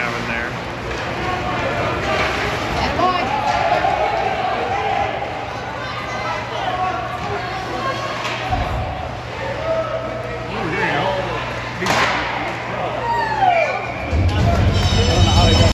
now and there.